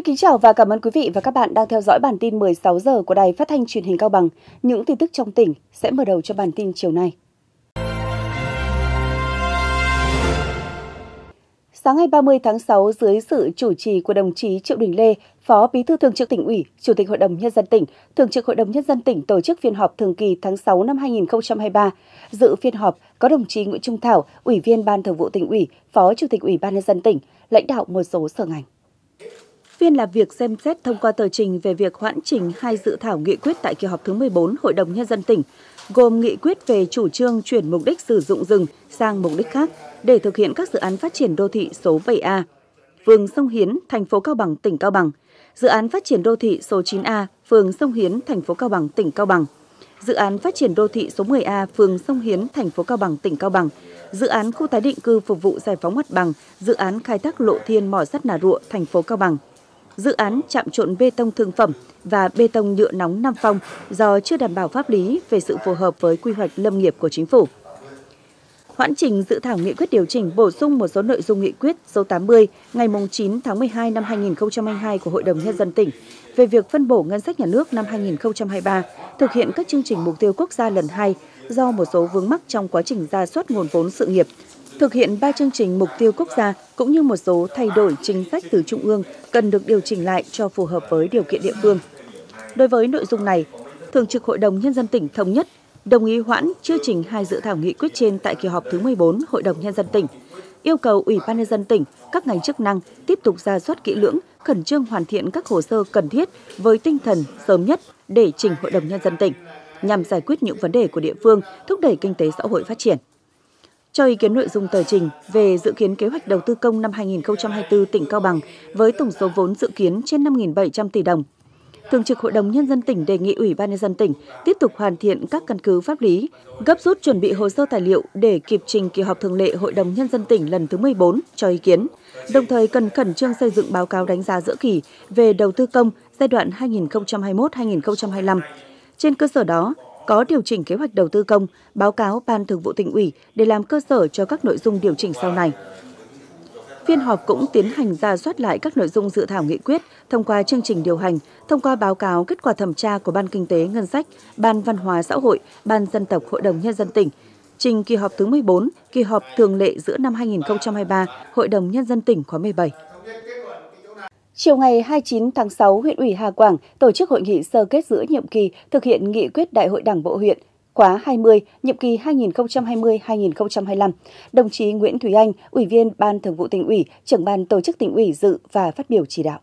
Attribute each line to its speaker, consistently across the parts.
Speaker 1: Xin kính chào và cảm ơn quý vị và các bạn đang theo dõi bản tin 16 giờ của Đài Phát thanh Truyền hình Cao Bằng. Những tin tức trong tỉnh sẽ mở đầu cho bản tin chiều nay. Sáng ngày 30 tháng 6, dưới sự chủ trì của đồng chí Triệu Đình Lê, Phó Bí thư Thường trực tỉnh ủy, Chủ tịch Hội đồng Nhân dân tỉnh, Thường trực Hội đồng Nhân dân tỉnh tổ chức phiên họp thường kỳ tháng 6 năm 2023. Dự phiên họp có đồng chí Nguyễn Trung Thảo, Ủy viên Ban Thường vụ tỉnh ủy, Phó Chủ tịch Ủy ban Nhân dân tỉnh, lãnh đạo một số sở ngành. Phiên làm việc xem xét thông qua tờ trình về việc hoãn trình hai dự thảo nghị quyết tại kỳ họp thứ 14 Hội đồng Nhân dân tỉnh, gồm nghị quyết về chủ trương chuyển mục đích sử dụng rừng sang mục đích khác để thực hiện các dự án phát triển đô thị số 7A, phường Sông Hiến, thành phố Cao Bằng, tỉnh Cao Bằng, dự án phát triển đô thị số 9A, phường Sông Hiến, thành phố Cao Bằng, tỉnh Cao Bằng, dự án phát triển đô thị số 10A, phường Sông Hiến, thành phố Cao Bằng, tỉnh Cao Bằng, dự án khu tái định cư phục vụ giải phóng mặt bằng, dự án khai thác lộ thiên mỏ sắt Nà Rụa, thành phố Cao Bằng, dự án chạm trộn bê tông thương phẩm và bê tông nhựa nóng Nam Phong do chưa đảm bảo pháp lý về sự phù hợp với quy hoạch lâm nghiệp của chính phủ. Hoãn trình dự thảo nghị quyết điều chỉnh bổ sung một số nội dung nghị quyết số 80 ngày 9 tháng 12 năm 2022 của Hội đồng Nhân dân tỉnh về việc phân bổ ngân sách nhà nước năm 2023, thực hiện các chương trình mục tiêu quốc gia lần 2 do một số vướng mắc trong quá trình ra soát nguồn vốn sự nghiệp, thực hiện ba chương trình mục tiêu quốc gia cũng như một số thay đổi chính sách từ trung ương cần được điều chỉnh lại cho phù hợp với điều kiện địa phương. Đối với nội dung này, Thường trực Hội đồng Nhân dân tỉnh thống nhất đồng ý hoãn chưa trình hai dự thảo nghị quyết trên tại kỳ họp thứ 14 Hội đồng Nhân dân tỉnh, yêu cầu Ủy ban Nhân dân tỉnh, các ngành chức năng tiếp tục ra soát kỹ lưỡng, khẩn trương hoàn thiện các hồ sơ cần thiết với tinh thần sớm nhất để trình Hội đồng Nhân dân tỉnh, nhằm giải quyết những vấn đề của địa phương, thúc đẩy kinh tế xã hội phát triển. Cho ý kiến nội dung tờ trình về dự kiến kế hoạch đầu tư công năm 2024 tỉnh Cao Bằng với tổng số vốn dự kiến trên 5.700 tỷ đồng, Thường trực Hội đồng Nhân dân tỉnh đề nghị Ủy ban Nhân dân tỉnh tiếp tục hoàn thiện các căn cứ pháp lý, gấp rút chuẩn bị hồ sơ tài liệu để kịp trình kỳ họp thường lệ Hội đồng Nhân dân tỉnh lần thứ 14 cho ý kiến, đồng thời cần khẩn trương xây dựng báo cáo đánh giá giữa kỳ về đầu tư công giai đoạn 2021-2025. Trên cơ sở đó, có điều chỉnh kế hoạch đầu tư công, báo cáo Ban Thường vụ tỉnh ủy để làm cơ sở cho các nội dung điều chỉnh sau này. Phiên họp cũng tiến hành ra soát lại các nội dung dự thảo nghị quyết thông qua chương trình điều hành, thông qua báo cáo kết quả thẩm tra của Ban Kinh tế Ngân sách, Ban Văn hóa Xã hội, Ban Dân tộc Hội đồng Nhân dân tỉnh, trình kỳ họp thứ 14, kỳ họp thường lệ giữa năm 2023, Hội đồng Nhân dân tỉnh khóa 17. Chiều ngày 29 tháng 6, huyện ủy Hà Quảng tổ chức hội nghị sơ kết giữa nhiệm kỳ thực hiện nghị quyết Đại hội Đảng bộ huyện khóa 20, nhiệm kỳ 2020-2025, đồng chí Nguyễn Thúy Anh, Ủy viên Ban Thường vụ tỉnh ủy, trưởng ban tổ chức tỉnh ủy dự và phát biểu chỉ đạo.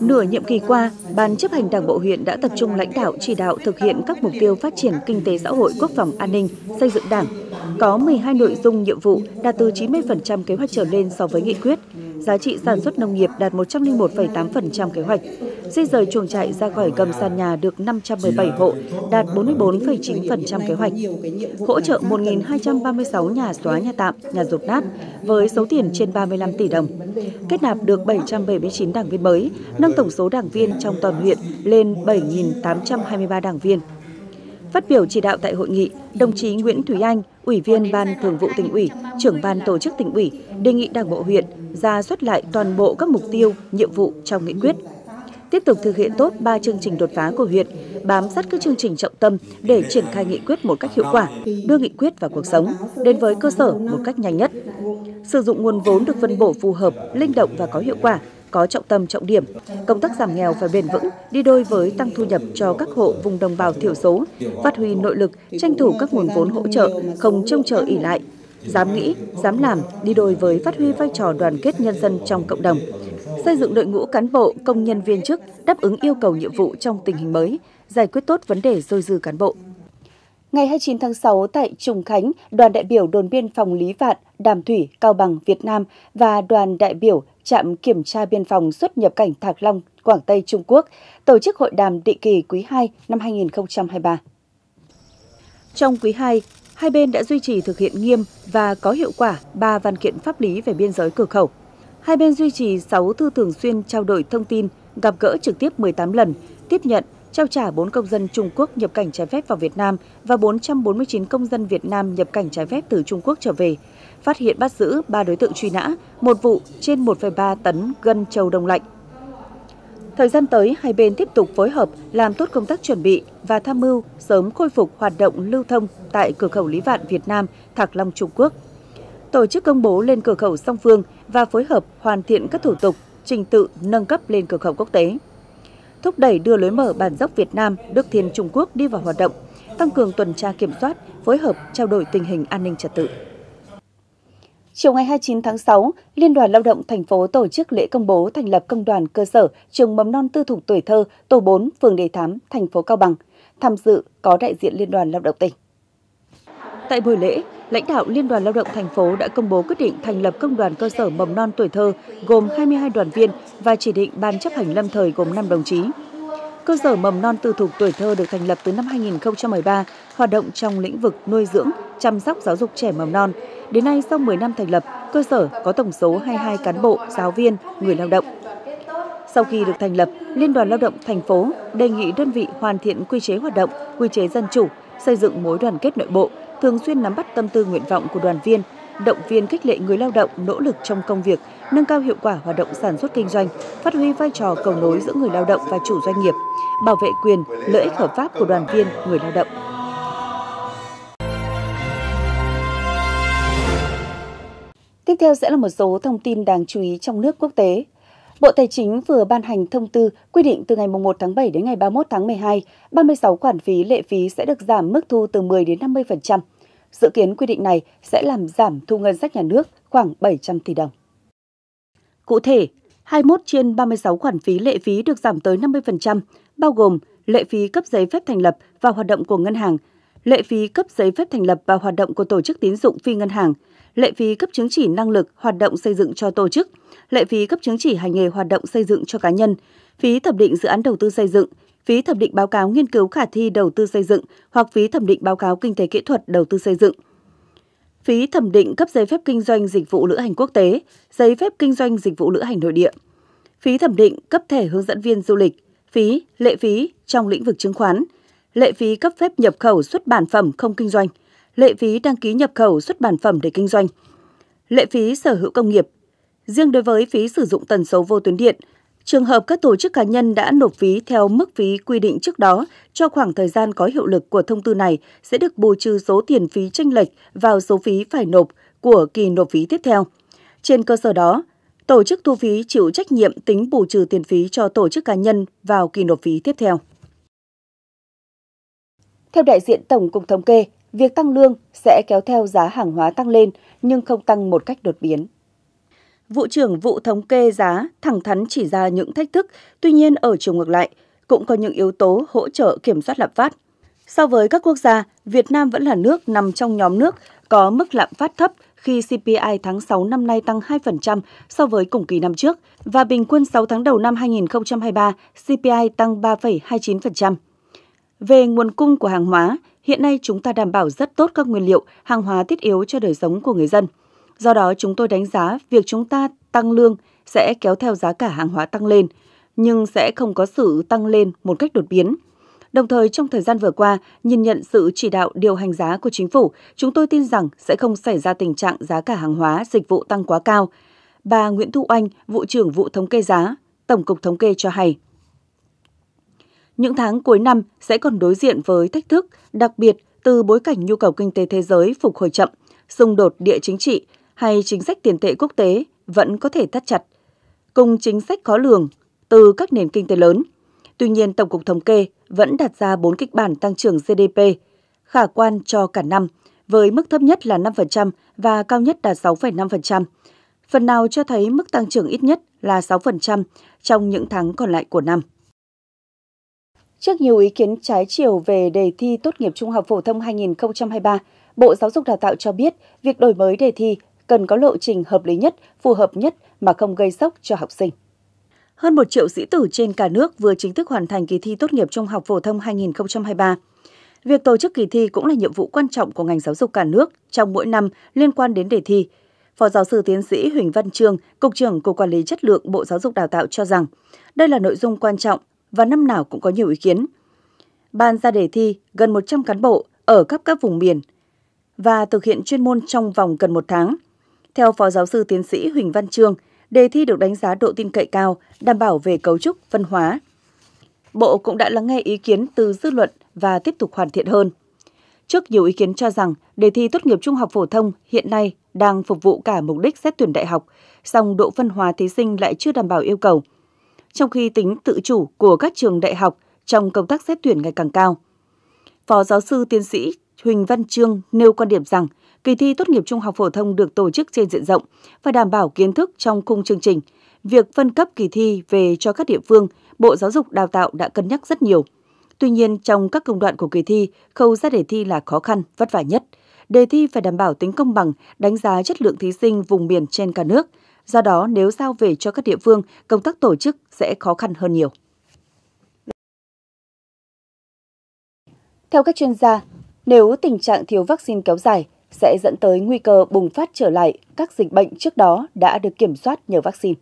Speaker 1: Nửa nhiệm kỳ qua, Ban chấp hành Đảng bộ huyện đã tập trung lãnh đạo chỉ đạo thực hiện các mục tiêu phát triển kinh tế xã hội, quốc phòng an ninh, xây dựng Đảng. Có 12 nội dung nhiệm vụ đạt từ 90% kế hoạch trở lên so với nghị quyết. Giá trị sản xuất nông nghiệp đạt 101,8% kế hoạch di rời chuồng trại ra khỏi gầm sàn nhà được 517 hộ, đạt 44,9% kế hoạch. Hỗ trợ 1.236 nhà xóa nhà tạm, nhà rột nát với số tiền trên 35 tỷ đồng. Kết nạp được 779 đảng viên mới, nâng tổng số đảng viên trong toàn huyện lên 7.823 đảng viên. Phát biểu chỉ đạo tại hội nghị, đồng chí Nguyễn Thúy Anh, Ủy viên Ban Thường vụ tỉnh ủy, trưởng ban tổ chức tỉnh ủy đề nghị Đảng bộ huyện ra soát lại toàn bộ các mục tiêu, nhiệm vụ trong nghị quyết, tiếp tục thực hiện tốt 3 chương trình đột phá của huyện, bám sát các chương trình trọng tâm để triển khai nghị quyết một cách hiệu quả, đưa nghị quyết vào cuộc sống, đến với cơ sở một cách nhanh nhất. Sử dụng nguồn vốn được phân bổ phù hợp, linh động và có hiệu quả, có trọng tâm trọng điểm. Công tác giảm nghèo phải bền vững, đi đôi với tăng thu nhập cho các hộ vùng đồng bào thiểu số, phát huy nội lực, tranh thủ các nguồn vốn hỗ trợ, không trông chờ ỉ lại, dám nghĩ, dám làm, đi đôi với phát huy vai trò đoàn kết nhân dân trong cộng đồng xây dựng đội ngũ cán bộ, công nhân viên chức đáp ứng yêu cầu nhiệm vụ trong tình hình mới, giải quyết tốt vấn đề dôi dư cán bộ. Ngày 29 tháng 6 tại Trùng Khánh, đoàn đại biểu đồn biên phòng Lý Vạn, Đàm Thủy, Cao Bằng, Việt Nam và đoàn đại biểu trạm kiểm tra biên phòng xuất nhập cảnh Thạc Long, Quảng Tây, Trung Quốc tổ chức hội đàm định kỳ quý 2 năm 2023. Trong quý 2, hai bên đã duy trì thực hiện nghiêm và có hiệu quả ba văn kiện pháp lý về biên giới cửa khẩu – Hai bên duy trì 6 thư thường xuyên trao đổi thông tin, gặp gỡ trực tiếp 18 lần, tiếp nhận, trao trả 4 công dân Trung Quốc nhập cảnh trái phép vào Việt Nam và 449 công dân Việt Nam nhập cảnh trái phép từ Trung Quốc trở về. Phát hiện bắt giữ 3 đối tượng truy nã, một vụ trên 1,3 tấn gân châu đông lạnh. Thời gian tới, hai bên tiếp tục phối hợp làm tốt công tác chuẩn bị và tham mưu sớm khôi phục hoạt động lưu thông tại cửa khẩu Lý Vạn Việt Nam, Thạc Long Trung Quốc. Tổ chức công bố lên cửa khẩu song phương và phối hợp hoàn thiện các thủ tục, trình tự nâng cấp lên cửa khẩu quốc tế thúc đẩy đưa lối mở bản dốc Việt Nam, Đức Thiên Trung Quốc đi vào hoạt động, tăng cường tuần tra kiểm soát, phối hợp trao đổi tình hình an ninh trật tự. Chiều ngày 29 tháng 6, Liên đoàn Lao động thành phố tổ chức lễ công bố thành lập công đoàn cơ sở trường mầm non tư thục tuổi thơ tổ 4 phường Đề Thám, thành phố Cao Bằng. Tham dự có đại diện Liên đoàn Lao động tỉnh. Tại buổi lễ, lãnh đạo Liên đoàn Lao động thành phố đã công bố quyết định thành lập công đoàn cơ sở mầm non tuổi thơ gồm 22 đoàn viên và chỉ định ban chấp hành lâm thời gồm 5 đồng chí. Cơ sở mầm non tư thục tuổi thơ được thành lập từ năm 2013, hoạt động trong lĩnh vực nuôi dưỡng, chăm sóc giáo dục trẻ mầm non. Đến nay, sau 10 năm thành lập, cơ sở có tổng số 22 cán bộ, giáo viên, người lao động. Sau khi được thành lập, Liên đoàn Lao động thành phố đề nghị đơn vị hoàn thiện quy chế hoạt động, quy chế dân chủ, xây dựng mối đoàn kết nội bộ, thường xuyên nắm bắt tâm tư nguyện vọng của đoàn viên, động viên khích lệ người lao động nỗ lực trong công việc, nâng cao hiệu quả hoạt động sản xuất kinh doanh, phát huy vai trò cầu nối giữa người lao động và chủ doanh nghiệp, bảo vệ quyền, lợi ích hợp pháp của đoàn viên, người lao động. Tiếp theo sẽ là một số thông tin đáng chú ý trong nước quốc tế. Bộ Tài chính vừa ban hành thông tư quy định từ ngày 1 tháng 7 đến ngày 31 tháng 12, 36 khoản phí lệ phí sẽ được giảm mức thu từ 10 đến 50%. Dự kiến quy định này sẽ làm giảm thu ngân sách nhà nước khoảng 700 tỷ đồng. Cụ thể, 21 trên 36 khoản phí lệ phí được giảm tới 50%, bao gồm lệ phí cấp giấy phép thành lập và hoạt động của ngân hàng, lệ phí cấp giấy phép thành lập và hoạt động của tổ chức tín dụng phi ngân hàng, lệ phí cấp chứng chỉ năng lực hoạt động xây dựng cho tổ chức, lệ phí cấp chứng chỉ hành nghề hoạt động xây dựng cho cá nhân, phí thẩm định dự án đầu tư xây dựng, phí thẩm định báo cáo nghiên cứu khả thi đầu tư xây dựng hoặc phí thẩm định báo cáo kinh tế kỹ thuật đầu tư xây dựng. Phí thẩm định cấp giấy phép kinh doanh dịch vụ lữ hành quốc tế, giấy phép kinh doanh dịch vụ lữ hành nội địa. Phí thẩm định cấp thẻ hướng dẫn viên du lịch, phí, lệ phí trong lĩnh vực chứng khoán, lệ phí cấp phép nhập khẩu xuất bản phẩm không kinh doanh, lệ phí đăng ký nhập khẩu xuất bản phẩm để kinh doanh, lệ phí sở hữu công nghiệp. Riêng đối với phí sử dụng tần số vô tuyến điện, trường hợp các tổ chức cá nhân đã nộp phí theo mức phí quy định trước đó cho khoảng thời gian có hiệu lực của thông tư này sẽ được bù trừ số tiền phí tranh lệch vào số phí phải nộp của kỳ nộp phí tiếp theo. Trên cơ sở đó, tổ chức thu phí chịu trách nhiệm tính bù trừ tiền phí cho tổ chức cá nhân vào kỳ nộp phí tiếp theo. Theo đại diện Tổng cục Thống kê, việc tăng lương sẽ kéo theo giá hàng hóa tăng lên nhưng không tăng một cách đột biến. Vụ trưởng vụ thống kê giá thẳng thắn chỉ ra những thách thức, tuy nhiên ở chiều ngược lại, cũng có những yếu tố hỗ trợ kiểm soát lạm phát. So với các quốc gia, Việt Nam vẫn là nước nằm trong nhóm nước có mức lạm phát thấp khi CPI tháng 6 năm nay tăng 2% so với cùng kỳ năm trước và bình quân 6 tháng đầu năm 2023 CPI tăng 3,29%. Về nguồn cung của hàng hóa, hiện nay chúng ta đảm bảo rất tốt các nguyên liệu, hàng hóa thiết yếu cho đời sống của người dân. Do đó, chúng tôi đánh giá việc chúng ta tăng lương sẽ kéo theo giá cả hàng hóa tăng lên, nhưng sẽ không có sự tăng lên một cách đột biến. Đồng thời, trong thời gian vừa qua, nhìn nhận sự chỉ đạo điều hành giá của chính phủ, chúng tôi tin rằng sẽ không xảy ra tình trạng giá cả hàng hóa, dịch vụ tăng quá cao. Bà Nguyễn Thu Anh, vụ trưởng vụ thống kê giá, Tổng cục Thống kê cho hay. Những tháng cuối năm sẽ còn đối diện với thách thức, đặc biệt từ bối cảnh nhu cầu kinh tế thế giới phục hồi chậm, xung đột địa chính trị hay chính sách tiền tệ quốc tế vẫn có thể thắt chặt, cùng chính sách khó lường từ các nền kinh tế lớn. Tuy nhiên, Tổng cục Thống kê vẫn đặt ra 4 kịch bản tăng trưởng GDP khả quan cho cả năm, với mức thấp nhất là 5% và cao nhất đạt 6,5%. Phần nào cho thấy mức tăng trưởng ít nhất là 6% trong những tháng còn lại của năm. Trước nhiều ý kiến trái chiều về đề thi tốt nghiệp trung học phổ thông 2023, Bộ Giáo dục Đào tạo cho biết việc đổi mới đề thi cần có lộ trình hợp lý nhất, phù hợp nhất mà không gây sốc cho học sinh. Hơn một triệu sĩ tử trên cả nước vừa chính thức hoàn thành kỳ thi tốt nghiệp trung học phổ thông 2023. Việc tổ chức kỳ thi cũng là nhiệm vụ quan trọng của ngành giáo dục cả nước trong mỗi năm liên quan đến đề thi. Phó giáo sư tiến sĩ Huỳnh Văn Trương, Cục trưởng Cục Quản lý Chất lượng Bộ Giáo dục Đào tạo cho rằng đây là nội dung quan trọng và năm nào cũng có nhiều ý kiến. ban ra đề thi gần 100 cán bộ ở khắp các vùng miền và thực hiện chuyên môn trong vòng gần một tháng. Theo Phó Giáo sư Tiến sĩ Huỳnh Văn Trương, đề thi được đánh giá độ tin cậy cao, đảm bảo về cấu trúc, văn hóa. Bộ cũng đã lắng nghe ý kiến từ dư luận và tiếp tục hoàn thiện hơn. Trước nhiều ý kiến cho rằng đề thi tốt nghiệp trung học phổ thông hiện nay đang phục vụ cả mục đích xét tuyển đại học, song độ phân hóa thí sinh lại chưa đảm bảo yêu cầu. Trong khi tính tự chủ của các trường đại học trong công tác xét tuyển ngày càng cao. Phó giáo sư tiến sĩ Huỳnh Văn Trương nêu quan điểm rằng kỳ thi tốt nghiệp trung học phổ thông được tổ chức trên diện rộng, phải đảm bảo kiến thức trong khung chương trình. Việc phân cấp kỳ thi về cho các địa phương, Bộ Giáo dục Đào tạo đã cân nhắc rất nhiều. Tuy nhiên, trong các công đoạn của kỳ thi, khâu ra đề thi là khó khăn, vất vả nhất. Đề thi phải đảm bảo tính công bằng, đánh giá chất lượng thí sinh vùng miền trên cả nước. Do đó, nếu giao về cho các địa phương, công tác tổ chức sẽ khó khăn hơn nhiều. Theo các chuyên gia, nếu tình trạng thiếu vaccine kéo dài, sẽ dẫn tới nguy cơ bùng phát trở lại các dịch bệnh trước đó đã được kiểm soát nhờ vaccine.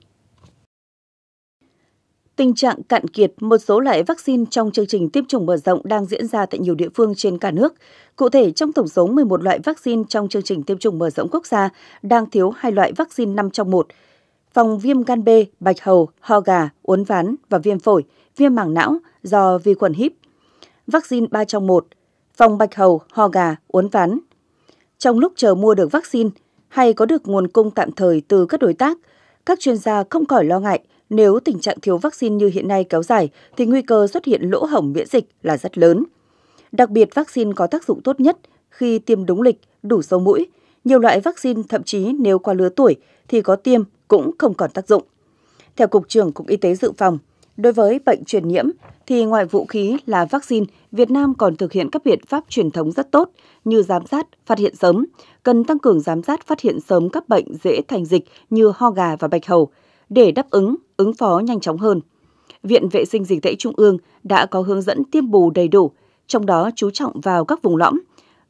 Speaker 1: Tình trạng cạn kiệt một số loại vaccine trong chương trình tiêm chủng mở rộng đang diễn ra tại nhiều địa phương trên cả nước. Cụ thể, trong tổng số 11 loại vaccine trong chương trình tiêm chủng mở rộng quốc gia, đang thiếu hai loại vaccine 5 trong 1. Phòng viêm gan B, bạch hầu, ho gà, uốn ván và viêm phổi, viêm màng não do vi khuẩn híp. Vaccine 3 trong 1, phòng bạch hầu, ho gà, uốn ván. Trong lúc chờ mua được vaccine hay có được nguồn cung tạm thời từ các đối tác, các chuyên gia không khỏi lo ngại nếu tình trạng thiếu vaccine như hiện nay kéo dài thì nguy cơ xuất hiện lỗ hổng miễn dịch là rất lớn. Đặc biệt vaccine có tác dụng tốt nhất khi tiêm đúng lịch, đủ số mũi. Nhiều loại vaccine thậm chí nếu qua lứa tuổi thì có tiêm cũng không còn tác dụng. Theo Cục trưởng Cục Y tế Dự phòng, đối với bệnh truyền nhiễm thì ngoài vũ khí là vaccine, Việt Nam còn thực hiện các biện pháp truyền thống rất tốt như giám sát, phát hiện sớm, cần tăng cường giám sát phát hiện sớm các bệnh dễ thành dịch như ho gà và bạch hầu để đáp ứng, ứng phó nhanh chóng hơn. Viện Vệ sinh Dịch tễ Trung ương đã có hướng dẫn tiêm bù đầy đủ, trong đó chú trọng vào các vùng lõm,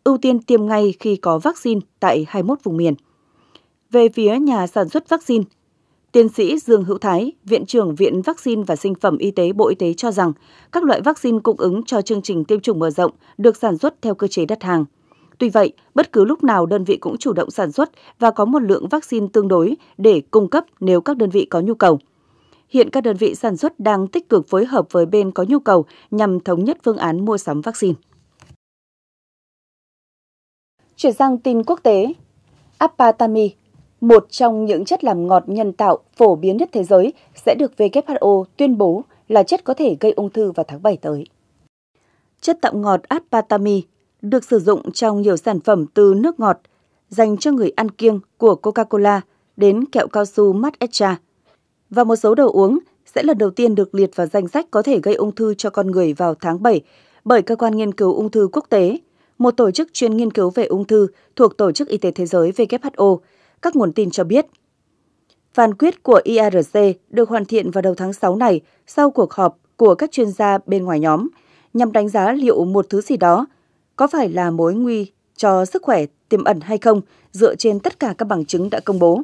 Speaker 1: ưu tiên tiêm ngay khi có vaccine tại 21 vùng miền. Về phía nhà sản xuất vaccine, Tiến sĩ Dương Hữu Thái, Viện trưởng Viện Vaccine và Sinh phẩm Y tế Bộ Y tế cho rằng các loại vaccine cung ứng cho chương trình tiêm chủng mở rộng được sản xuất theo cơ chế đặt hàng. Tuy vậy, bất cứ lúc nào đơn vị cũng chủ động sản xuất và có một lượng vaccine tương đối để cung cấp nếu các đơn vị có nhu cầu. Hiện các đơn vị sản xuất đang tích cực phối hợp với bên có nhu cầu nhằm thống nhất phương án mua sắm vaccine. Chuyển sang tin quốc tế, Apatami, một trong những chất làm ngọt nhân tạo phổ biến nhất thế giới, sẽ được WHO tuyên bố là chất có thể gây ung thư vào tháng 7 tới. Chất tạo ngọt aspartame được sử dụng trong nhiều sản phẩm từ nước ngọt dành cho người ăn kiêng của Coca-Cola đến kẹo cao su mắt Extra và một số đồ uống sẽ lần đầu tiên được liệt vào danh sách có thể gây ung thư cho con người vào tháng 7 bởi cơ quan nghiên cứu ung thư quốc tế, một tổ chức chuyên nghiên cứu về ung thư thuộc Tổ chức Y tế Thế giới WHO các nguồn tin cho biết. Phán quyết của IRC được hoàn thiện vào đầu tháng 6 này sau cuộc họp của các chuyên gia bên ngoài nhóm nhằm đánh giá liệu một thứ gì đó có phải là mối nguy cho sức khỏe tiềm ẩn hay không dựa trên tất cả các bằng chứng đã công bố.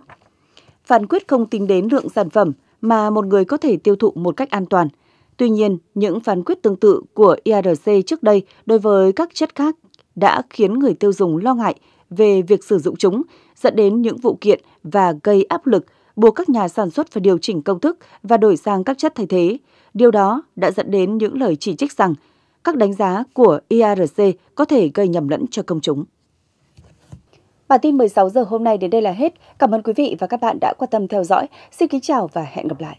Speaker 1: Phán quyết không tính đến lượng sản phẩm mà một người có thể tiêu thụ một cách an toàn. Tuy nhiên, những phán quyết tương tự của IRC trước đây đối với các chất khác đã khiến người tiêu dùng lo ngại về việc sử dụng chúng, dẫn đến những vụ kiện và gây áp lực buộc các nhà sản xuất phải điều chỉnh công thức và đổi sang các chất thay thế. Điều đó đã dẫn đến những lời chỉ trích rằng các đánh giá của IARC có thể gây nhầm lẫn cho công chúng. Bản tin 16 giờ hôm nay đến đây là hết. Cảm ơn quý vị và các bạn đã quan tâm theo dõi. Xin kính chào và hẹn gặp lại.